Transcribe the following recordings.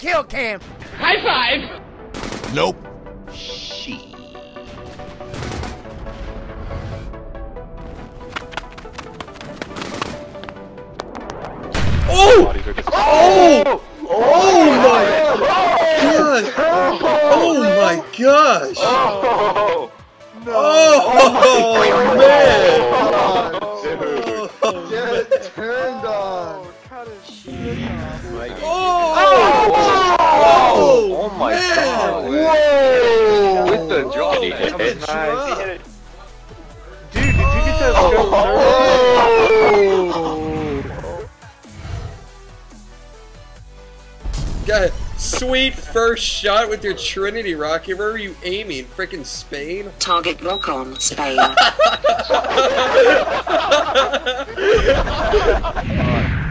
kill cam. High five! Nope. She. Oh! oh! Oh! Oh my god! Oh, oh my gosh! Oh! Oh, man! The drop. Did he hit With the the drop? Dude, did you get that Oh! Got sweet first shot with your Trinity rocket. Where were you aiming? Freaking Spain? Target lock on Spain.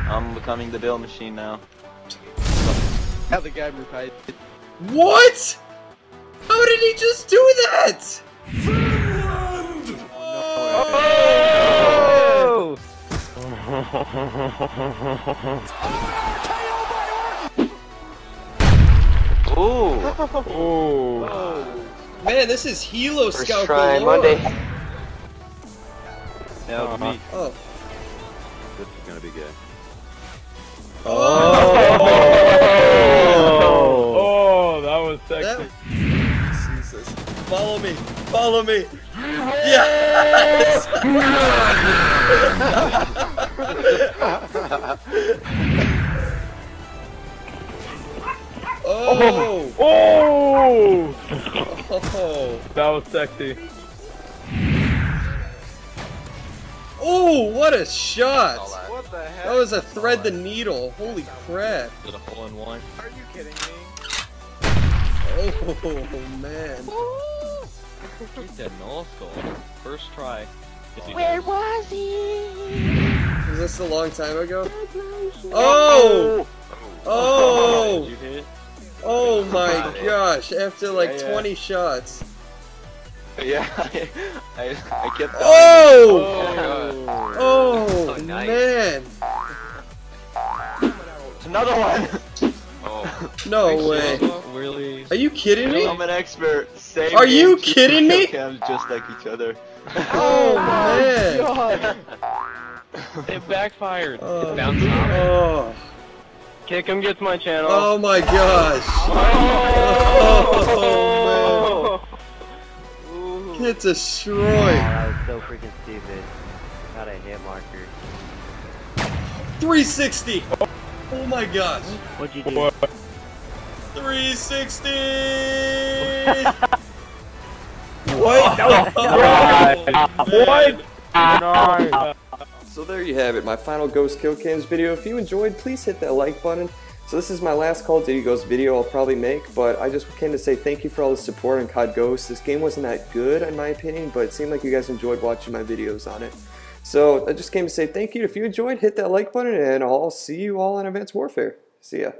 I'm becoming the bill machine now. How the game repaid. What? How did he just do that? Oh! Ooh! Oh. Man, this is Helo First Scout try galore. Monday. That was me. Oh. This is gonna be good. Oh. Oh, Follow me. Follow me. Yes. oh. Oh! Oh. That was sexy. Oh, what a shot. What the heck? That was a thread the needle. Holy crap. Did a hole in one. Are you kidding me? Oh, man. He said no skull. First try. Where was he? Was this a long time ago? Oh! oh! Oh! Did? Oh my gosh, after like Yeah, yeah. 20 shots. Yeah, I, I, I kept Oh! Oh. Oh, Oh, nice. man. Another one! Oh. No way. Really? Are you kidding me? I'm an expert. Same Are you game, kidding me? kill cams just like each other. Oh, man. It backfired. Oh, it bounced off. oh, Kickemm gets my channel. oh my gosh. Oh, man. Get destroyed. that was so freaking stupid. Got a hit marker. 360. Oh my gosh. What'd you oh, do? 360. What? Oh, that was What? No. So there you have it, my final Ghost Kill Cams video. If you enjoyed, please hit that like button. So this is my last Call of Duty Ghost video I'll probably make, but I just came to say thank you for all the support on COD Ghost. This game wasn't that good in my opinion, but it seemed like you guys enjoyed watching my videos on it. So I just came to say thank you. If you enjoyed, hit that like button, and I'll see you all in Advanced Warfare. See ya.